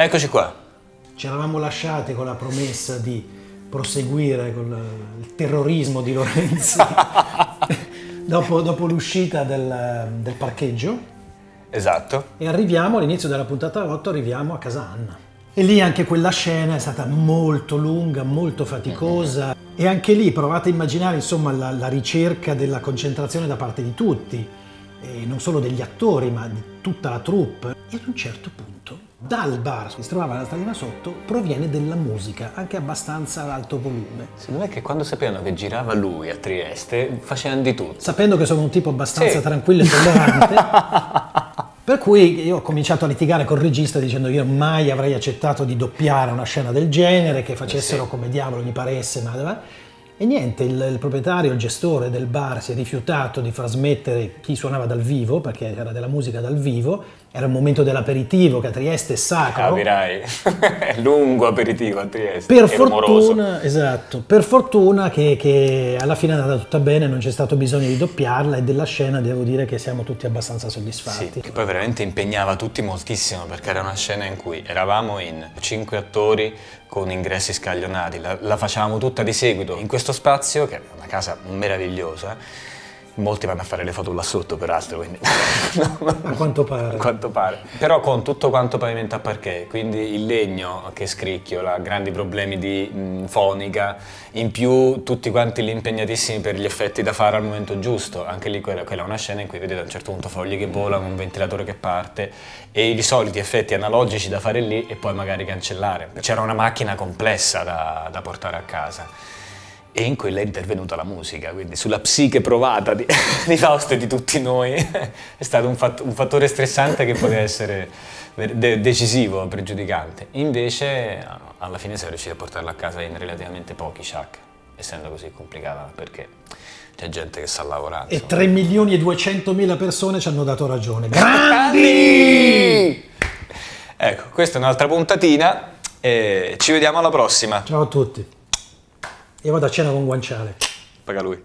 Eccoci qua. Ci eravamo lasciati con la promessa di proseguire con il terrorismo di Lorenzi dopo, dopo l'uscita del, del parcheggio Esatto. e arriviamo all'inizio della puntata 8, arriviamo a casa Anna. E lì anche quella scena è stata molto lunga, molto faticosa e anche lì provate a immaginare insomma la, la ricerca della concentrazione da parte di tutti, e non solo degli attori ma di tutta la troupe. E ad un certo punto dal bar che si trovava alla stradina sotto proviene della musica, anche abbastanza ad alto volume. Secondo me che quando sapevano che girava lui a Trieste facevano di tutto. Sapendo che sono un tipo abbastanza Sì. tranquillo e tollerante, per cui io ho cominciato a litigare col regista dicendo io mai avrei accettato di doppiare una scena del genere, che facessero Sì. come diavolo gli paresse, ma... E niente, il, il proprietario, il gestore del bar si è rifiutato di far smettere chi suonava dal vivo, perché era della musica dal vivo, era il momento dell'aperitivo che a Trieste è sacro. Capirai. È lungo aperitivo a Trieste. Per fortuna, esatto, per fortuna che, che alla fine è andata tutta bene, non c'è stato bisogno di doppiarla e della scena devo dire che siamo tutti abbastanza Sì, soddisfatti. che poi veramente impegnava tutti moltissimo perché era una scena in cui eravamo in cinque attori con ingressi scaglionati, la, la facevamo tutta di seguito in questo spazio che è una casa meravigliosa. Molti vanno a fare le foto là sotto peraltro, quindi A quanto pare. a quanto pare. Però con tutto quanto pavimento a parquet, quindi il legno che scricchiola, grandi problemi di mh, fonica, in più tutti quanti lì impegnatissimi per gli effetti da fare al momento giusto. Anche lì quella, quella è una scena in cui vedete a un certo punto foglie che volano, un ventilatore che parte e i soliti effetti analogici da fare lì e poi magari cancellare. C'era una macchina complessa da, da portare a casa. E in quella è intervenuta la musica, quindi sulla psiche provata di, di Fausto e di tutti noi è stato un, fatt- un fattore stressante che poteva essere de- decisivo, pregiudicante. Invece alla fine siamo riusciti a portarla a casa in relativamente pochi shack, essendo così complicata perché c'è gente che sa lavorare. E insomma. 3 milioni e 200 mila persone ci hanno dato ragione. Grandi! Ecco, questa è un'altra puntatina e ci vediamo alla prossima. Ciao a tutti. Io vado a cena con guanciale. Paga lui.